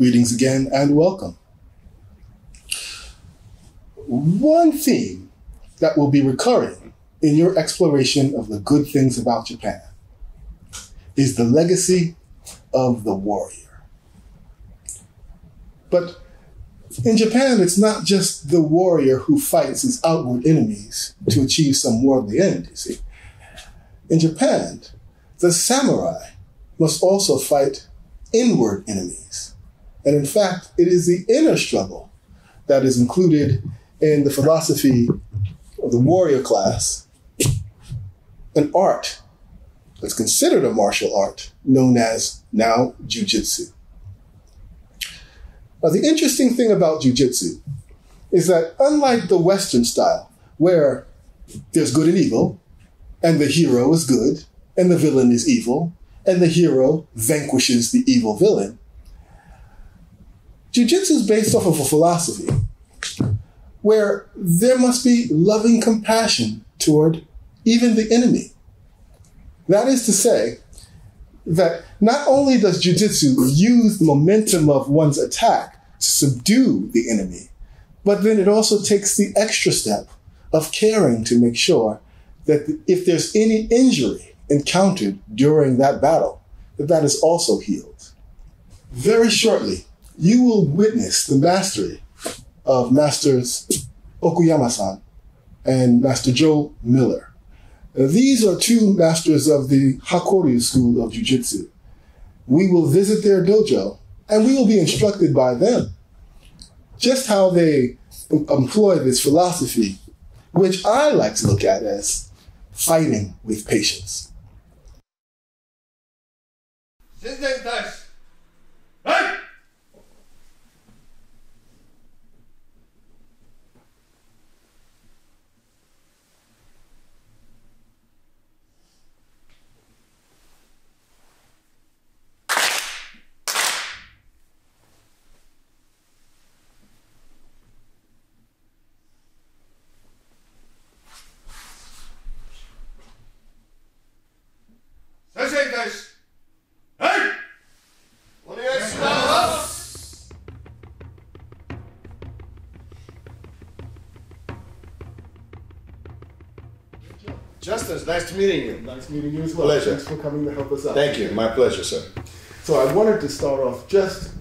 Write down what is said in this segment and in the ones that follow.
Greetings again and welcome. One theme that will be recurring in your exploration of the good things about Japan is the legacy of the warrior. But in Japan, it's not just the warrior who fights his outward enemies to achieve some worldly end, you see. In Japan, the samurai must also fight inward enemies. And in fact, it is the inner struggle that is included in the philosophy of the warrior class, an art that's considered a martial art known as now jujitsu. Now, the interesting thing about jujitsu is that unlike the Western style, where there's good and evil, and the hero is good, and the villain is evil, and the hero vanquishes the evil villain, jujitsu is based off of a philosophy where there must be loving compassion toward even the enemy. That is to say, that not only does jujitsu use the momentum of one's attack to subdue the enemy, but then it also takes the extra step of caring to make sure that if there's any injury encountered during that battle, that that is also healed. Very shortly, you will witness the mastery of Masters Okuyama-san and Master Joe Miller. These are two masters of the Hakkoryu school of Jiu-Jitsu. We will visit their dojo and we will be instructed by them just how they employ this philosophy, which I like to look at as fighting with patience. It's nice meeting you. Nice meeting you as well. Pleasure. Thanks for coming to help us out. Thank you. My pleasure, sir. So I wanted to start off just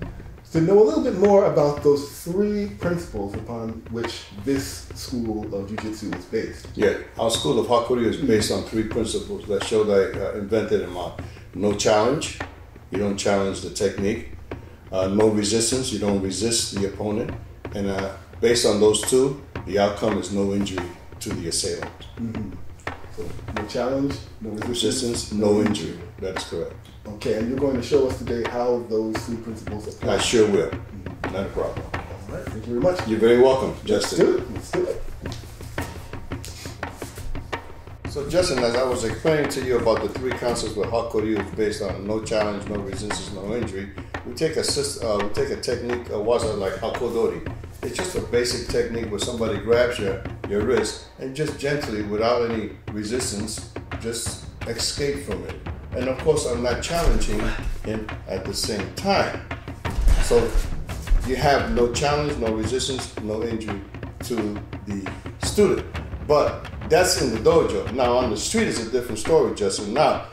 to know a little bit more about those three principles upon which this school of jiu-jitsu is based. Yeah, our school of Hakkoryu is based on three principles that Shodai uh, invented in mind. No challenge, you don't challenge the technique. Uh, no resistance, you don't resist the opponent. And uh, based on those two, the outcome is no injury to the assailant. So no challenge, no resistance, Resistance, no injury. That is correct. Okay, and you're going to show us today how those three principles apply. I sure will. Not a problem. All right, thank you very much. You're very welcome, Let's Justin. do it. Let's do it. So, Justin, as I was explaining to you about the three concepts with Hakkoryu is based on no challenge, no resistance, no injury, we take a uh, we take a technique, a waza like Hakodori. It's just a basic technique where somebody grabs your, your wrist and just gently, without any resistance, just escape from it. And of course, I'm not challenging him at the same time. So you have no challenge, no resistance, no injury to the student. But that's in the dojo. Now on the street is a different story, Justin. Now,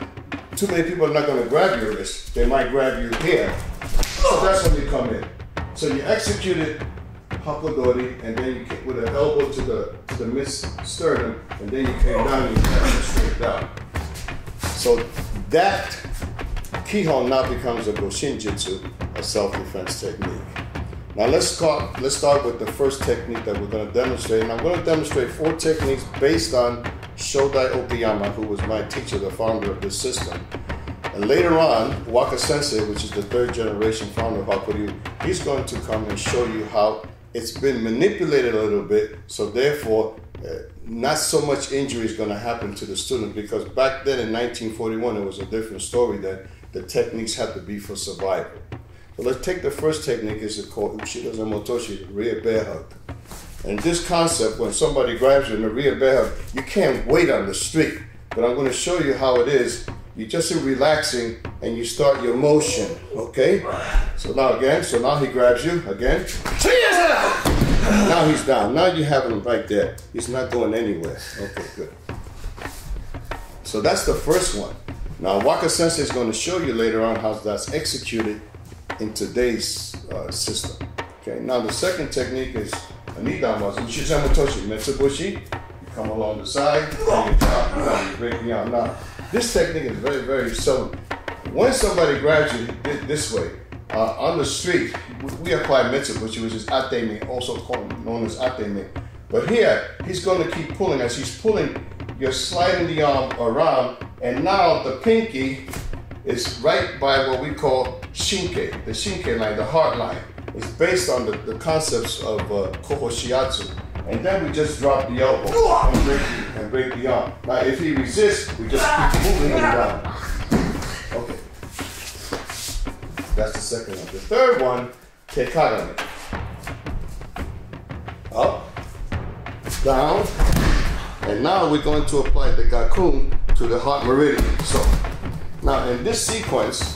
too many people are not going to grab your wrist. They might grab you here. So that's when you come in. So you executed hakodori, and then you kick with an elbow to the to the sternum, and then you came down and you it straight down. So that Kihon now becomes a Goshin Jitsu, a self-defense technique. Now let's start, let's start with the first technique that we're going to demonstrate. And I'm going to demonstrate four techniques based on Shodai Okuyama, who was my teacher, the founder of this system. And later on, Waka Sensei, which is the third generation founder of Hakkoryu, he's going to come and show you how it's been manipulated a little bit. So therefore, uh, not so much injury is going to happen to the student because back then in 1941 it was a different story that the techniques had to be for survival. So let's take the first technique is called Ushida Zamotoshi, rear bear hug. And this concept, when somebody grabs you in the rear bear hug, you can't wait on the street. But I'm going to show you how it is. You just relaxing and you start your motion. Okay. So now again. So now he grabs you again. Now he's down. Now you have him right there. He's not going anywhere. Okay, good. So that's the first one. Now Waka Sensei is going to show you later on how that's executed in today's uh, system. Okay. Now the second technique is a Nidan was Shizamotoshi Metsubushi. You come along the side, and you drop, you, know, you break me out. Now this technique is very, very so. When somebody grabs you this way, uh, on the street, we apply Metsubushi, which is atemi, also called known as atemi. But here, he's going to keep pulling. As he's pulling, you're sliding the arm around, and now the pinky is right by what we call shinke, the shinke line, the heart line. It's based on the, the concepts of uh, koho shiatsu. And then we just drop the elbow and break, the, and break the arm. Now, if he resists, we just keep ah. moving him down. Okay. That's the second one. The third one, tekagami. Up, down, and now we're going to apply the gakun to the heart meridian. So, now in this sequence,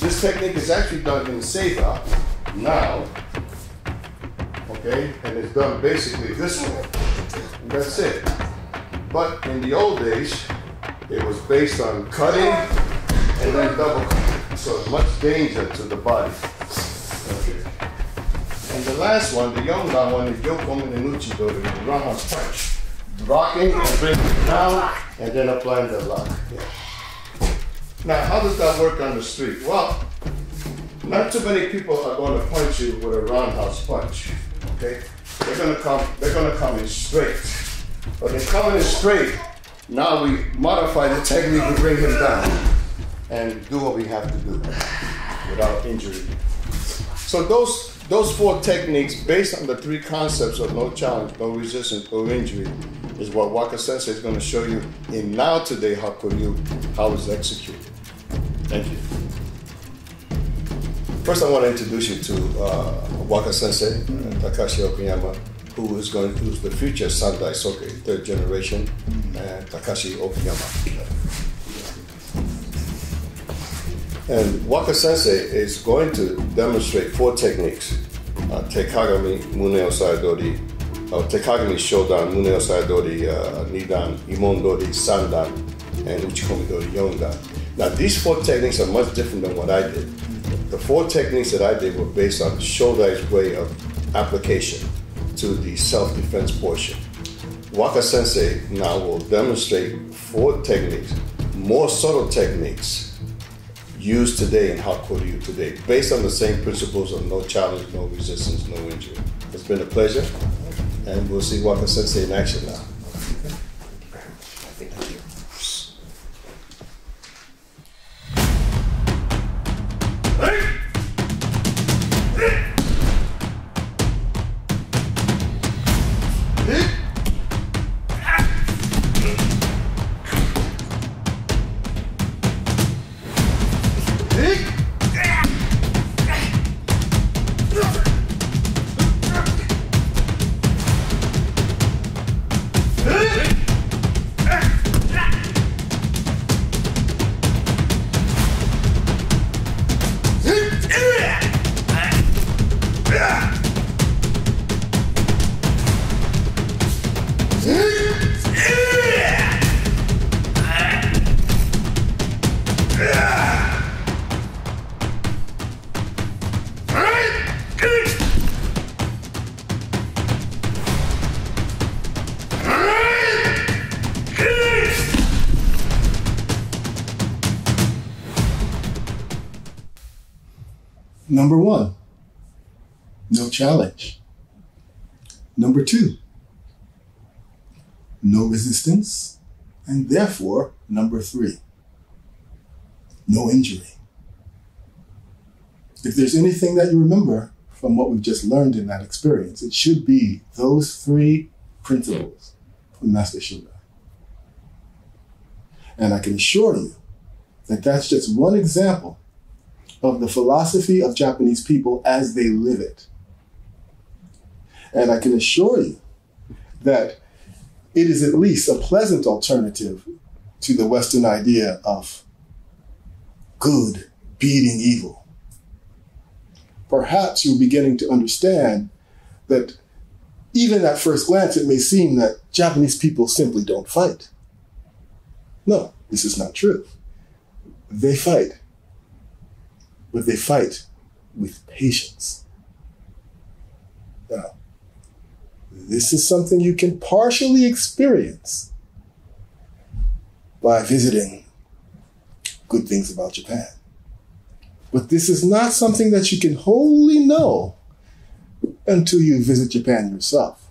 this technique is actually done in Seiga now okay? And it's done basically this way. And that's it. But in the old days, it was based on cutting and then double cutting. So much danger to the body. Okay. And the last one, the young one, is Yoko Minuchi do the roundhouse punch. Rocking and bringing it down and then applying the lock. Yeah. Now, how does that work on the street? Well, not too many people are going to punch you with a roundhouse punch. Okay? They're gonna come, they're gonna come in straight. But they're coming in straight. Now we modify the technique to bring him down and do what we have to do without injury. So those those four techniques, based on the three concepts of no challenge, no resistance, no injury, is what Waka Sensei is going to show you in now today Hakkoryu, how it's executed. Thank you. First, I want to introduce you to uh, Waka Sensei, Takashi Okuyama, who is going, who's the future Sandai Soke, third generation, uh, Takashi Okuyama. And Waka Sensei is going to demonstrate four techniques: uh, Tekagami, Muneo Saidori, uh, Tekagami Shodan, Muneo Saidori, uh, Nidan, Imondori, Sandan, and Uchikomidori, Yondan. Now, these four techniques are much different than what I did. The four techniques that I did were based on Shodai's way of application to the self-defense portion. Waka Sensei now will demonstrate four techniques, more subtle techniques used today in Hakkoryu today, based on the same principles of no challenge, no resistance, no injury. It's been a pleasure, and we'll see Waka Sensei in action now. Number one, no challenge. Number two, no resistance. And therefore, number three, no injury. If there's anything that you remember from what we've just learned in that experience, it should be those three principles from Master Shodai. And I can assure you that that's just one example of the philosophy of Japanese people as they live it. And I can assure you that it is at least a pleasant alternative to the Western idea of good beating evil. Perhaps you're beginning to understand that even at first glance, it may seem that Japanese people simply don't fight. No, this is not true. They fight, but they fight with patience. Now, this is something you can partially experience by visiting good things about Japan. But this is not something that you can wholly know until you visit Japan yourself.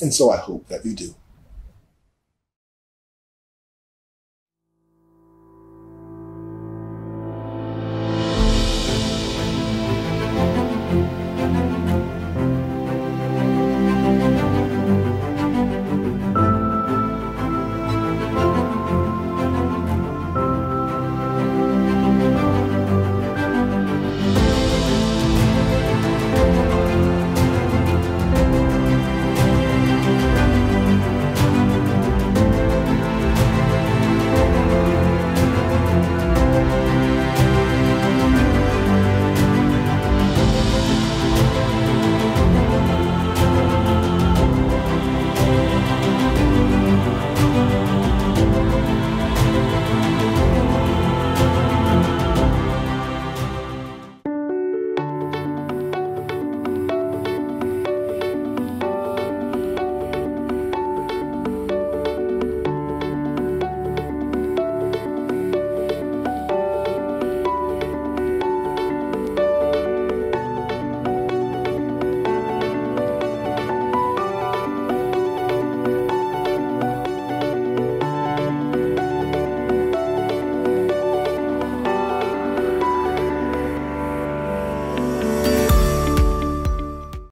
And so I hope that you do.